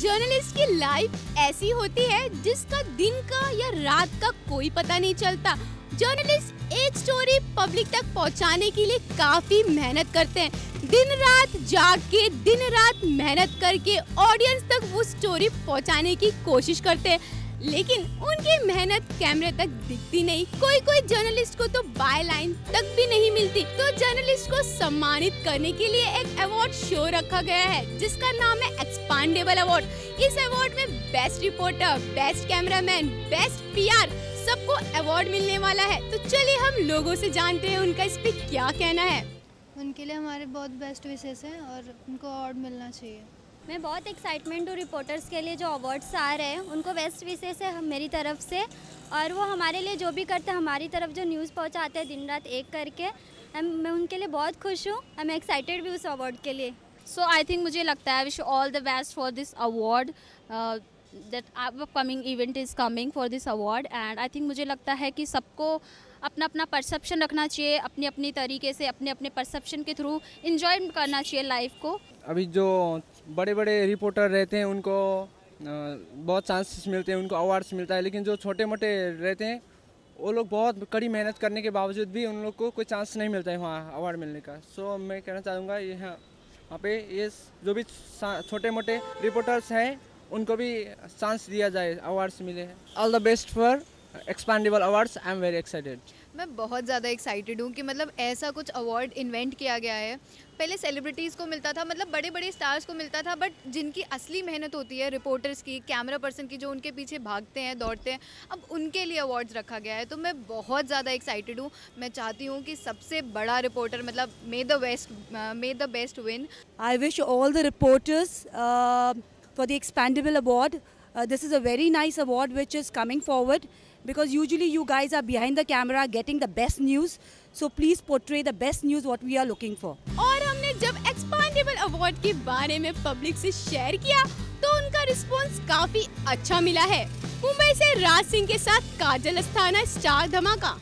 Journalist की life ऐसी होती है जिसका दिन का या रात का कोई पता नहीं चलता। जर्नलिस्ट एक स्टोरी पब्लिक तक पहुँचाने के लिए काफ़ी मेहनत करते हैं। दिन रात जाग के दिन रात मेहनत करके ऑडियंस तक वो स्टोरी पहुँचाने की कोशिश करते हैं। लेकिन उनकी मेहनत कैमरे तक दिखती नहीं। कोई कोई जर्नलिस्ट को तो बाय लाइन तक भी नहीं मिलती। तो जर्नलिस्ट को सम्मानित करने के लिए एक अवार्ड शो रखा गया है, जिसका नाम है एक्सपांडेबल अवार्ड इस अवार्ड में best reporter best cameraman best PR सबको अवार्ड मिलने वाला है। तो चलिए हम लोगों से जानते हैं उनका इस पे क्या कहना है। उनके लिए हमारे बहुत बेस्ट विशेष हैं और उनको अवार्ड मिलना चाहिए। मैं बहुत एक्साइटमेंट हूँ रिपोर्टर्स के लिए जो अवार्ड्स आ रहे हैं। उनको बेस्ट विशेष है मेरी तरफ़ से और वो हमारे लिए जो भी करते हैं हमारी तरफ़ जो न्यूज़ पहुँचाते हैं दिन रात एक करके मैं उनके लिए बहुत खुश हूँ। और मैं एक्साइटेड भी उस अवार्ड के लिए। सो आई थिंक मुझे लगता है wish all the best for this award that coming event is coming for this award and I think मुझे लगता है कि सबको अपना अपना परसेप्शन रखना चाहिए अपनी अपनी तरीके से अपने अपने परसेप्शन के थ्रू इन्जॉय करना चाहिए लाइफ को। अभी जो बड़े बड़े रिपोर्टर रहते हैं, उनको बहुत चांसेस मिलते हैं, उनको अवार्ड्स मिलता है, लेकिन जो छोटे मोटे रहते हैं, वो लोग बहुत कड़ी मेहनत करने के बावजूद भी उन लोग को कोई चांस नहीं मिलता है वहाँ अवार्ड मिलने का। सो मैं कहना चाहूँगा यहाँ वहाँ पे ये जो भी छोटे मोटे रिपोर्टर्स हैं, उनको भी चांस दिया जाए अवार्ड्स मिले all the best for expendable awards I am very excited मैं बहुत ज़्यादा एक्साइटेड हूँ कि मतलब ऐसा कुछ अवार्ड इन्वेंट किया गया है। पहले सेलिब्रिटीज़ को मिलता था मतलब बड़े बड़े स्टार्स को मिलता था बट जिनकी असली मेहनत होती है रिपोर्टर्स की कैमरा पर्सन की, जो उनके पीछे भागते हैं, दौड़ते हैं, अब उनके लिए अवार्ड्स रखा गया है। तो मैं बहुत ज़्यादा एक्साइटेड हूँ। मैं चाहती हूँ कि सबसे बड़ा रिपोर्टर मतलब may the best may the best win I wish all the reporters for the expendable award this is a very nice award which is coming forward because usually you guys are behind the camera getting the best news. So please portray the best news what we are looking for. और हमने जब expandable award के बारे में public से share किया तो उनका रिस्पांस काफ़ी अच्छा मिला है मुंबई से राज सिंह के साथ काजल अस्थाना स्टार धमाका